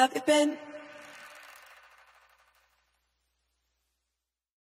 Have you been?